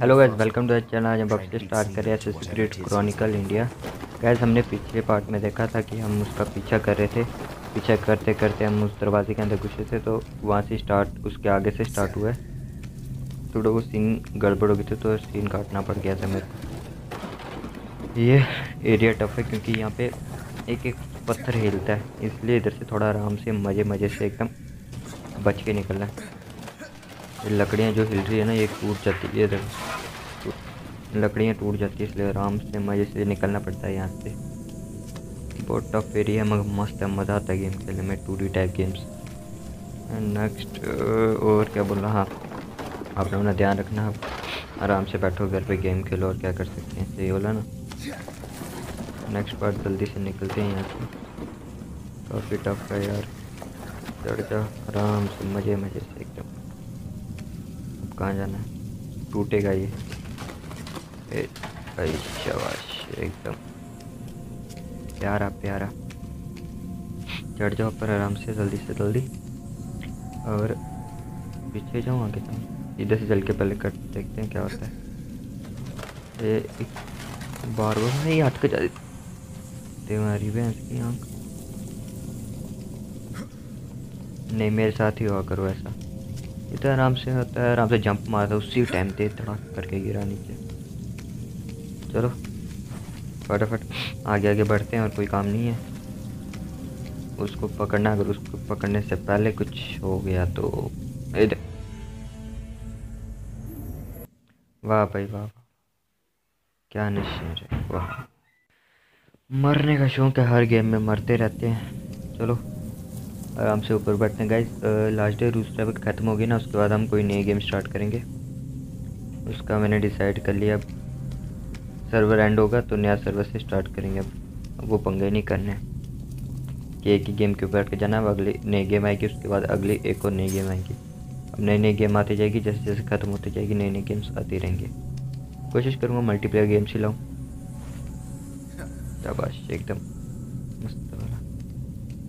Hello guys welcome to channel आज हम वापस स्टार्ट कर रहे हैं सीक्रेट क्रॉनिकल इंडिया गैस हमने पिछले पार्ट में देखा था कि हम उसका पीछा कर रहे थे। पीछा करते करते हम उस दरवाजे के अंदर घुसे थे तो वहाँ से स्टार्ट उसके आगे से स्टार्ट हुआ है। थोड़ा वो सीन गड़बड़ हो गई थी तो सीन काटना पड़ गया था मेरे ये एरिया टफ है, क्योंकि यहाँ पे एक एक पत्थर हिलता है। इसलिए इधर से थोड़ा आराम से, मज़े मज़े से एकदम बच के निकलना है। लकड़ियाँ जो हिल रही है ना, ये टूट जाती है इधर। लकड़ियाँ टूट जाती है, इसलिए आराम से मज़े से निकलना पड़ता है यहाँ से। बहुत टफ एरिया मगर मस्त है, मज़ा आता है गेम खेलने में two D type games and next और क्या बोल रहा? हाँ आप लोगों ने ध्यान रखना आराम से बैठो, घर पे गेम खेलो, और क्या कर सकते हैं, सही बोला ना? नेक्स्ट पार्ट जल्दी से निकलते हैं यहाँ से। काफ़ी टफ है यार। चढ़ जा आराम से, मज़े मज़े से एकदम। अब कहाँ जाना है? टूटेगा ये। एकदम। प्यारा प्यारा। चढ़ जाओ पर आराम से, जल्दी से जल्दी। और पीछे जाऊँ आगे जाऊँ इधर से चल के पहले कट देखते हैं क्या होता है। ये एक बार बार नहीं हाथ का जा तुम्हारी भैंस की आँख। नहीं, मेरे साथ ही हुआ करो ऐसा। ये तो आराम से होता है, आराम से जंप मारता उसी टाइम पे धड़ाक करके गिरा नीचे। चलो, फटाफट आगे आगे बढ़ते हैं और कोई काम नहीं है। उसको पकड़ना, अगर उसको पकड़ने से पहले कुछ हो गया तो इधर। वाह भाई, वाह क्या है वाह। मरने का शौक है हर गेम में, मरते रहते हैं। चलो, आराम से ऊपर बैठते हैं। गाइस लास्ट डे रूस ट्रैवल ख़त्म होगी ना, उसके बाद हम कोई नई गेम स्टार्ट करेंगे। उसका मैंने डिसाइड कर लिया। अब सर्वर एंड होगा तो नया सर्वर से स्टार्ट करेंगे अब। वो पंगे नहीं करने। कि एक ही गेम के ऊपर के जाना, अब अगली नई गेम आएगी, उसके बाद अगली एक और नई गेम आएगी। अब नई नई गेम आती जाएगी, जैसे जैसे ख़त्म होती जाएगी नई नई गेम्स आती रहेंगी। कोशिश करूँगा मल्टीप्लेयर गेम्स ही लाऊँ। शाबाश, एकदम मस्त वाला।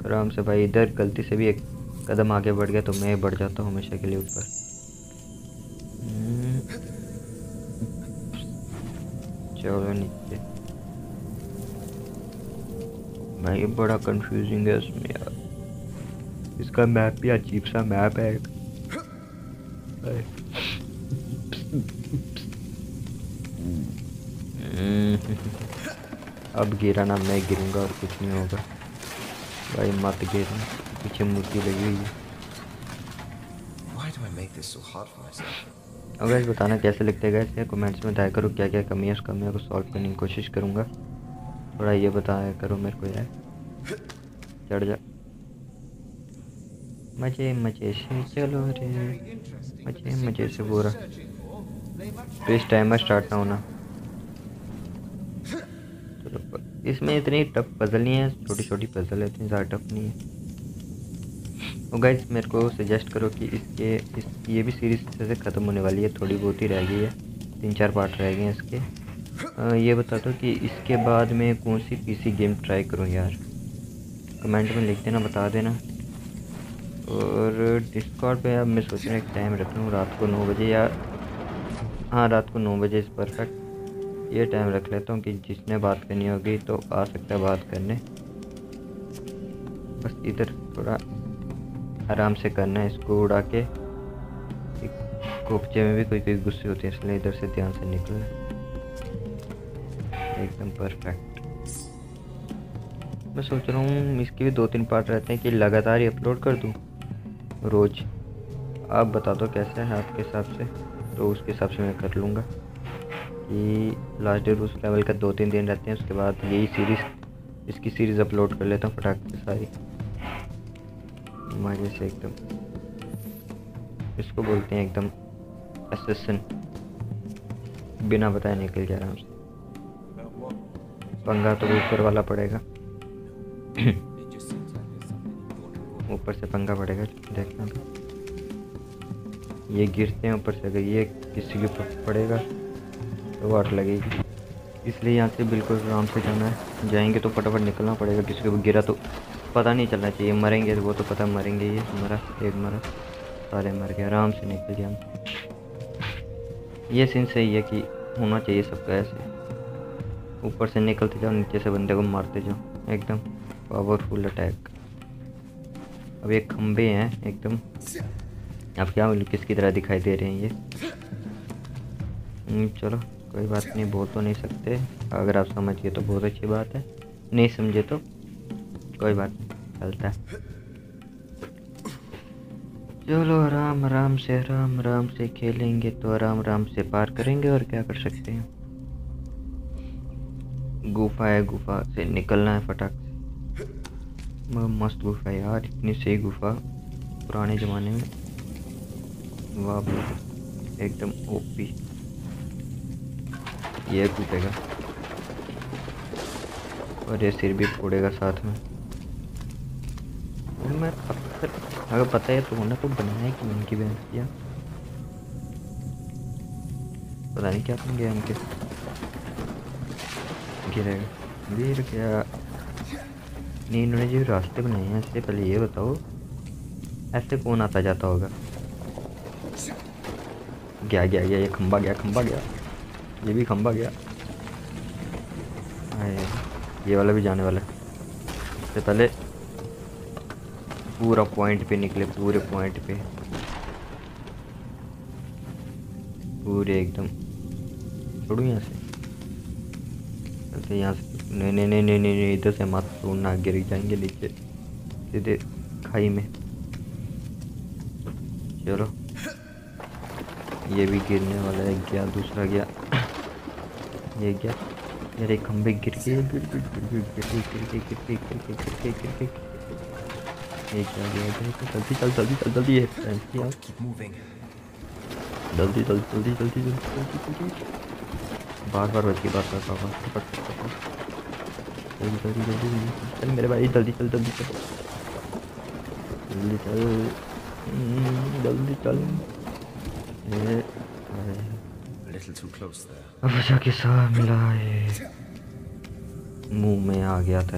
आराम से भाई, इधर गलती से भी एक कदम आगे बढ़ गया तो मैं बढ़ जाता हूँ हमेशा के लिए ऊपर। चलो नीचे भाई बड़ा कंफ्यूजिंग है इसमें यार। इसका मैप भी अजीब सा मैप है। अब गिरा ना, मैं गिरूँगा और कुछ नहीं होगा। भाई मत गिरना, पीछे मूर्ति लगी हुई है। अगर बताना कैसे लिखते गए थे कमेंट्स में बताया करो क्या क्या कमी है, उस कमियों को सॉल्व करने की कोशिश करूँगा। थोड़ा ये बताया करो मेरे को यार। चढ़ जा। मज़े मज़े से चलो रे। मज़े मज़े से पूरा तो इस टाइम में स्टार्ट ना होना। इसमें इतनी टफ पजल नहीं है छोटी छोटी पजल है, इतनी ज़्यादा टफ नहीं है। तो गाइज़ मेरे को सजेस्ट करो कि इसके इस ये भी सीरीज़ से ख़त्म होने वाली है थोड़ी बहुत ही रह गई है तीन चार पार्ट रह गए हैं इसके। आ, ये बता दो कि इसके बाद में कौन सी पीसी गेम ट्राई करूँ यार? कमेंट में लिख देना बता देना। और डिस्कॉर्ड पे अब मैं सोच रहा हूँ एक टाइम रख लूँ रात को नौ बजे या हाँ रात को नौ बजे इस परफेक्ट ये टाइम रख लेता हूँ कि जिसने बात करनी होगी तो आ सकता है बात करने। बस इधर थोड़ा आराम से करना है इसको उड़ा के। कोपचे में भी कोई कोई गुस्से होते हैं, इसलिए इधर से ध्यान से निकलना एकदम परफेक्ट मैं सोच रहा हूँ इसके भी दो तीन पार्ट रहते हैं कि लगातार ही अपलोड कर दूँ। रोज़। आप बता दो कैसा है आपके हिसाब से? तो उसके हिसाब से मैं कर लूँगा। कि लास्ट डे उस लेवल का दो तीन दिन रहते हैं, उसके बाद यही सीरीज़ इसकी सीरीज़ अपलोड कर लेता हूँ फटाक से सारी। मज़े से एकदम। इसको बोलते हैं एकदम असिस्टेंट बिना बताए निकल गया आराम से पंगा तो ऊपर वाला पड़ेगा। ऊपर से पंगा पड़ेगा, देखना। ये गिरते हैं ऊपर से, अगर ये किसी के ऊपर पड़ेगा तो वाट लगेगी। इसलिए यहाँ से बिल्कुल आराम से जाना है। जाएँगे तो फटाफट निकलना पड़ेगा, किसी के ऊपर गिरा तो। पता नहीं चलना चाहिए मरेंगे तो वो तो पता मरेंगे ये मरा एक मरा सारे मर गए आराम से निकल गया ये सीन सही है कि होना चाहिए सबका ऐसे। ऊपर से निकलते जाओ नीचे से बंदे को मारते जाओ एकदम पावरफुल अटैक अब ये खंबे हैं एकदम। अब क्या किसकी तरह दिखाई दे रहे हैं ये? हम्म, चलो कोई बात नहीं बोल तो नहीं सकते। अगर आप समझ गए तो बहुत अच्छी बात है नहीं समझे तो कोई बात चलता है। चलो आराम आराम से आराम आराम से खेलेंगे तो आराम आराम से पार करेंगे और क्या कर सकते हैं? गुफा है, गुफा से निकलना है फटाक से। मस्त गुफा है यार, इतनी सही गुफा, पुराने ज़माने में। वाह एकदम ओपी ये कूदेगा। और ये सिर भी फोड़ेगा साथ में। मैं पत्थर अगर पता है तो होना तो बनाया कि उनकी बहन किया। पता नहीं क्या बन गया उनके गिरेगा गिर गया। नहीं, इन्होंने जो रास्ते बनाए हैं, इससे पहले ये बताओ, ऐसे कौन आता जाता होगा? गया गया गया, ये खंबा गया खंबा गया। ये भी खंबा गया। ये वाला भी जाने वाला है। इससे पहले पूरा पॉइंट पे निकले पूरे पॉइंट पे पूरे एकदम छोड़ू यहाँ से चलते यहाँ से नहीं नहीं नहीं नहीं नहीं इधर से मत छोड़ना गिर जाएँगे नीचे सीधे खाई में चलो ये भी गिरने वाला है गया दूसरा गया ये गया एक खंबे गिर गए गिर गिर गिर गिर गिर गिर गिर गिर गिर गिर गिर गिर ये क्या गया जल्दी चल जल्दी चल जल्दी. जल्दी जल्दी जल्दी जल्दी जल्दी बार बार बच बार बार बार बार जल्दी जल्दी जल्दी चल मेरे भाई जल्दी चल जल्दी चल। जल्दी चल। हम्म, जल्दी चल। ये साह मिला है मुँह में आ गया था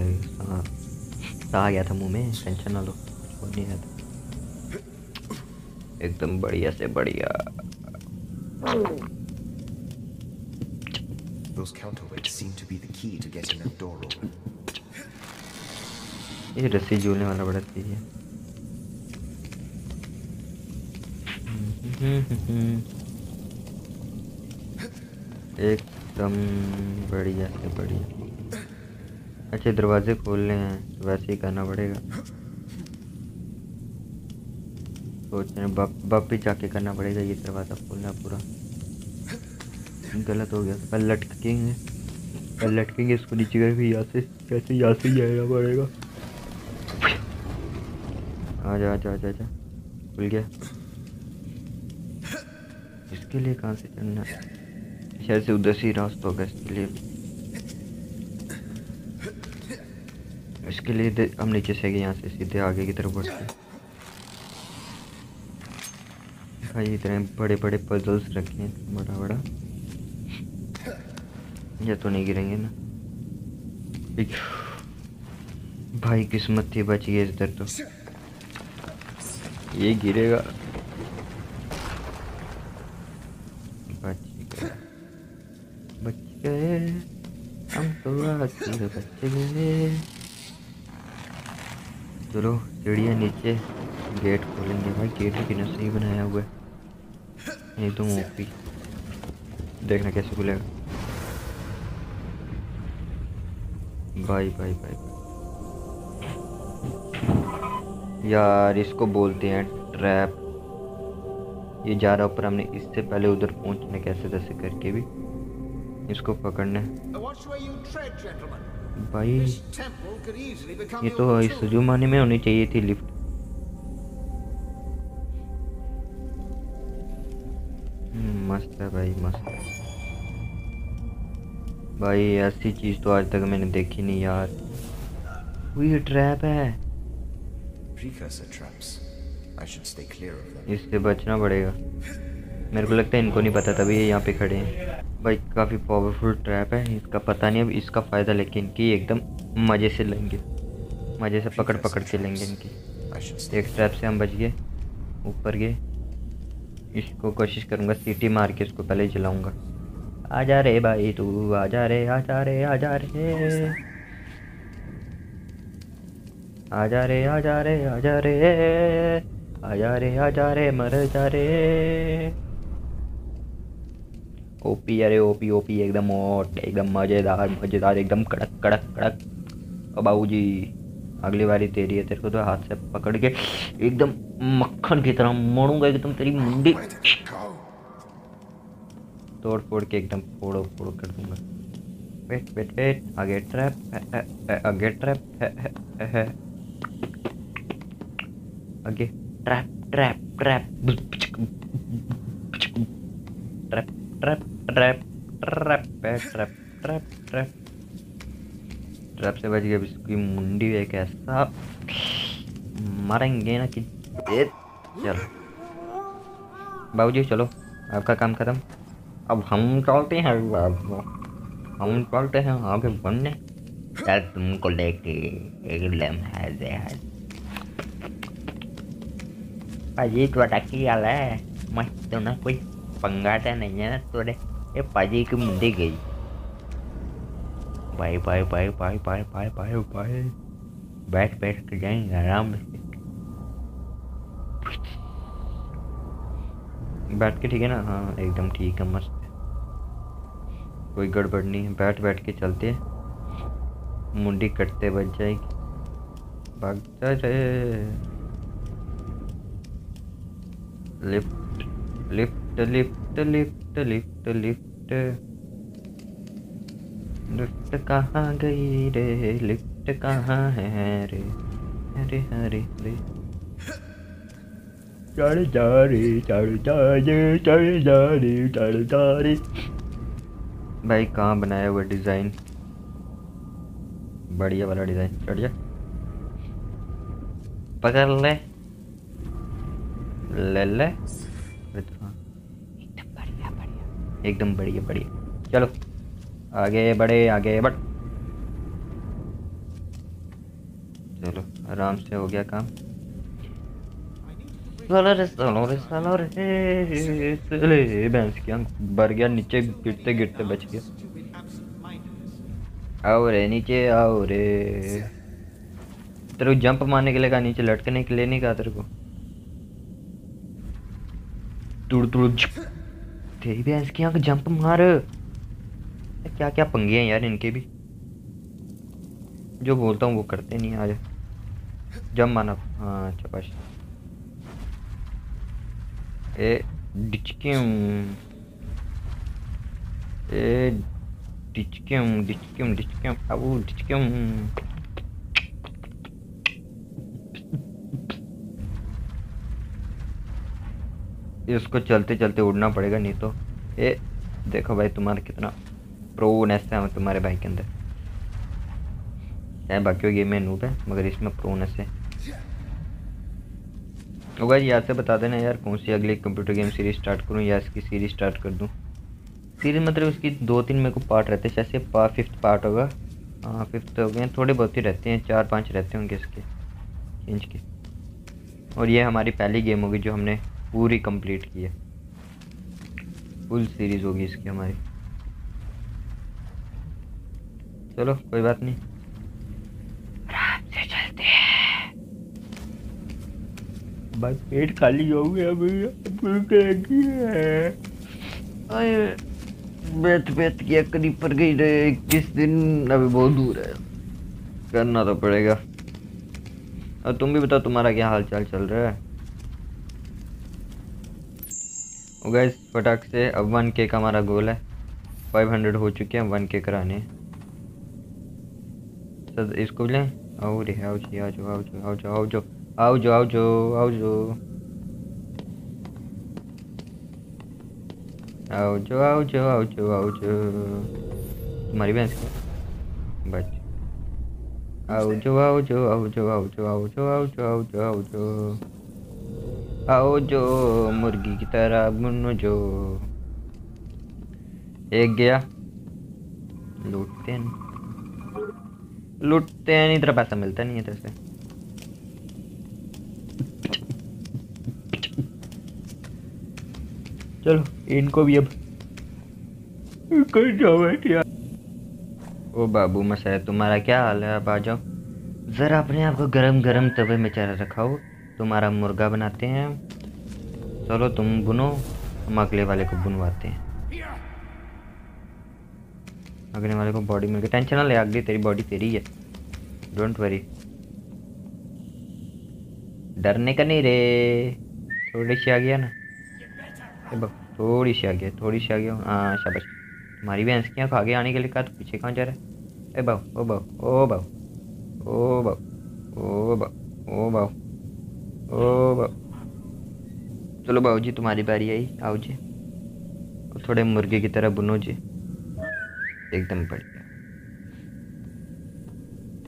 आ गया था मुँह में टेंशन ना लो। है एकदम बढ़िया से बढ़िया। Those counterweights seem to be the key to getting that door open. ये रस्सी झूलने वाला बड़ा चीज़ है। एकदम बढ़िया से बढ़िया। अच्छे दरवाजे खोलने हैं तो वैसे ही करना पड़ेगा। सोच हैं वाप- वापिस जाके करना पड़ेगा, ये दरवाज़ा खोलना पूरा। गलत हो गया पहले लटकेंगे पहले लटकेंगे इसको नीचे करके यहाँ से कैसे यहाँ से ही आना पड़ेगा। आजा आजा आजा आजा खुल गया। इसके लिए कहाँ से चढ़ना है? शायद से उधर से ही रास्ता होगा इसके लिए। इसके लिए हम नीचे से गए यहाँ से सीधे आगे की तरफ़ बढ़ते भाई, इतने बड़े बड़े पजल्स रखे हैं, बड़ा बड़ा। ये तो नहीं गिरेंगे ना। भाई, किस्मत थी बच गई इधर तो। ये गिरेगा। बच गए। हम तो आखिर बच गए। चलो सीढ़ियाँ नीचे गेट खोलेंगे। भाई गेट भी कितना सही बनाया हुआ है। एकदम ओपी देखना कैसे खुलेगा। भाई भाई भाई। यार इसको बोलते हैं ट्रैप ये जा रहा ऊपर हमने इससे पहले उधर पहुँचने कैसे तैसे करके भी। इसको पकड़ने. भाई ये तो इस. जुमाने में होनी चाहिए थी लिफ्ट मस्त है भाई मस्त। है भाई ऐसी चीज़ तो आज तक मैंने देखी नहीं यार। वो ये ट्रैप है. इससे बचना पड़ेगा। मेरे को लगता है इनको नहीं पता तभी ये यहाँ पे खड़े हैं। भाई काफ़ी पावरफुल ट्रैप है। इसका पता नहीं अब इसका फ़ायदा लेके इनकी एकदम मज़े से लेंगे। मज़े से पकड़ पकड़ के लेंगे इनकी. एक ट्रैप से हम बच गए। ऊपर गए। इसको कोशिश करूँगा, सीटी मार के इसको पहले जलाऊँगा। आ जा रे भाई तू, आ जा रे, आ जा रे, आ जा रे। आ जा रे, आ जा रे, आ जा रे, आ जा रे, आ जा रे, मर जा रे। ओपी, अरे ओपी ओपी, एकदम ओट एकदम मज़ेदार मज़ेदार, एकदम कड़क कड़क कड़क। बाबू जी अगली बारी तेरी है तेरे को तो हाथ से पकड़ के एकदम मक्खन की तरह मोड़ूँगा एकदम तेरी मुंडी? तोड़ फोड़ के एकदम फोड़ो फोड़ो कर दूँगा वेट वेट वेट आगे ट्रैप आगे ट्रैप। आगे trap trap trap trap trap trap trap trap trap trap से बच गया अब इसकी मुंडी है कैसा मरेंगे ना कि दे चलो। बाबूजी, चलो, आपका काम खत्म। अब हम चलते हैं हम चलते हैं, आगे बनने क्या तुमको लेके एक लैम है दे। है पाजी तो अटकी आला है। मस्त ना कोई पंगाटा तो नहीं है ना थोड़े ये पाजी की मुंडी गई। Bye bye bye bye bye bye bye bye बैठ बैठ के जाएँगे आराम से। बैठ के ठीक है ना? हाँ एकदम ठीक है, मस्त कोई गड़बड़ नहीं है। बैठ बैठ के चलते मुंडी कटते बच जाएगी। भागता रे। Lift lift lift lift lift lift lift. कहाँ गई रे? लिफ्ट कहाँ है रे? अरे अरे रे चढ़ जा रे चढ़ जा रे चढ़ जा रे चढ़ जा रे। भाई कहाँ बनाया हुआ डिज़ाइन? बढ़िया वाला डिज़ाइन चढ़ जा पकड़ ले। ले ले। हाँ, एकदम बढ़िया बढ़िया। एकदम बढ़िया बढ़िया। चलो। आगे बढ़े आगे बढ़ चलो। आराम से हो गया काम। भर गया नीचे गिरते गिरते बच गया। आओ रे नीचे आओ रे। तेरे को जंप मारने के लिए कहा नीचे लटकने के लिए नहीं कहा तेरे को। तुड़ तुड़ तेरी भैंस की आँख जंप मार। क्या क्या पंगे हैं यार इनके भी। जो बोलता हूँ वो करते नहीं आज। जंप माना हाँ चपाश ए ए डिचक्यूं इसको चलते चलते उड़ना पड़ेगा, नहीं तो। ए, देखो भाई, तुम्हारा कितना प्रोनेस है तुम्हारे भाई के अंदर। चाहे बाकी गेम में नूब है, मगर इसमें प्रोनेस है। होगा याद से बता देना यार, कौन सी अगली कंप्यूटर गेम सीरीज़ स्टार्ट करूँ, या इसकी सीरीज़ स्टार्ट कर दूँ। सीरीज़ मतलब उसकी दो तीन मेरे को पार्ट रहते हैं जैसे पा फिफ्थ पार्ट होगा। हाँ फिफ्थ हो गए थोड़े बहुत ही रहते हैं चार पाँच रहते होंगे इसके इंच के। और ये हमारी पहली गेम होगी जो हमने पूरी कंप्लीट की है। फुल सीरीज़ होगी इसकी हमारी। चलो कोई बात नहीं। आराम से चलते हैं। भाई पेट खाली हो गया भैया भूख लगी है? अरे बैठ बैठ के अकड़ी पर गई रे किस दिन अभी बहुत दूर है। करना तो पड़ेगा। और तुम भी बताओ तुम्हारा क्या हाल चाल चल रहा है? गैस फटाक से अब वन के का हमारा गोल है। फाइव हंड्रेड हो चुके हैं वन के कराने। हैं। सर इसको लें आओ रे आओ जी आओ जाओ आओ जाओ आओ जाओ आओ जाओ आओ जाओ आओ जाओ आओ जाओ आओ जाओ आओ जाओ आओ जाओ तुम्हारी भैंस क्या बच आओ जाओ आओ जाओ आओ जाओ आओ जाओ आओ जाओ आओ जाओ आओ जाओ आओ जाओ आओ जो मुर्गी की तरह मुन्नो जो एक गया लूटते हैं लूटते हैं तेरा पैसा मिलता नहीं है तेरे से। चलो, इनको भी अब। ओ बाबू मसाया, तुम्हारा क्या हाल है? अब आ जाओ। ज़रा अपने आप को गरम गरम तवे में चढ़ा रखाओ। तुम्हारा मुर्गा बनाते हैं। चलो, तुम बुनो। हम अगले वाले को बुनवाते हैं। अगले वाले को बॉडी मिल गई। टेंशन ना ले, अगली तेरी बॉडी तेरी है। डोंट वरी डरने का नहीं रे। थोड़ी सी आ गया ना। थोड़ी सी आ गया थोड़ी सी आ गया हाँ शाबाश। तुम्हारी भैंस की आँख आगे आने के लिए? कहा तो पीछे कहाँ जा रहा है? ए बाऊ, ओ बाऊ ओ बाऊ ओ बाऊ ओ बाऊ ओ बाऊ ओ बाऊ। चलो बाबू जी, तुम्हारी बारी आई। आओ जी। थोड़े मुर्गे की तरह बुनो जी। एकदम बढ़िया।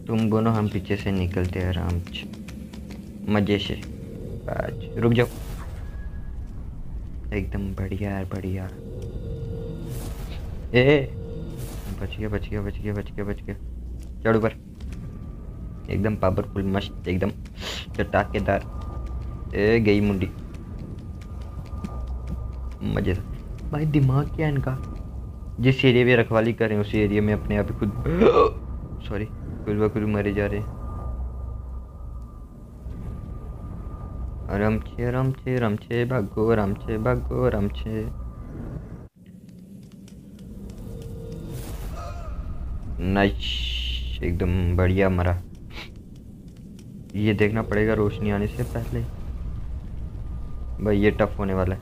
तुम बोलो, हम पीछे से निकलते हैं आराम से। मज़े से। आज, रुक जाओ। एकदम बढ़िया है बढ़िया। ए बच गया बच गया बच गया बच गया बच गया। चढ़ ऊपर। एकदम पावरफुल मस्त, एकदम। चटाकेदार ए, गई मुंडी। मज़े भाई, दिमाग क्या इनका? जिस एरिया में रखवाली कर रहे हैं, उसी एरिया में अपने आप ही खुद सॉरी कुछ ब मरे जा रहे हैं। रमछे रमछे रमछे भागो रमछे भागो रमछे नाइस एकदम बढ़िया मरा। ये देखना पड़ेगा रोशनी आने से पहले। भाई, ये टफ होने वाला है।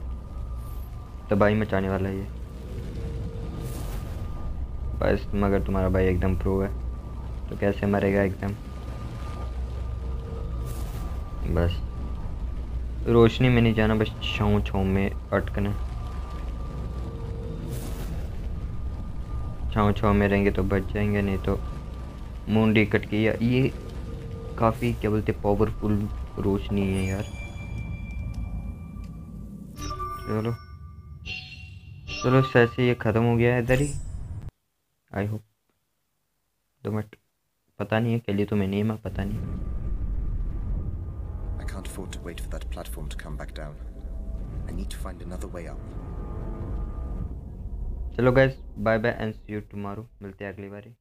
तबाही मचाने वाला है ये। बस मगर तुम्हारा भाई एकदम प्रो है। तो कैसे मरेगा एकदम? बस। रोशनी में नहीं जाना, बस छाँव छाँव में अटकना। छाँव छाँव में रहेंगे तो बच जाएँगे, नहीं तो मुंडी कट के या ये काफ़ी, क्या बोलते पावरफुल रोशनी है यार। चलो। चलो ऐसे ये ख़त्म हो गया है, इधर ही। आई होप दो मिनट पता नहीं है के तो मैं नहीं मैं पता नहीं I can't afford to wait for that platform to come back down. I need to find another way up. चलो guys bye bye and see you tomorrow मिलते हैं अगली बारी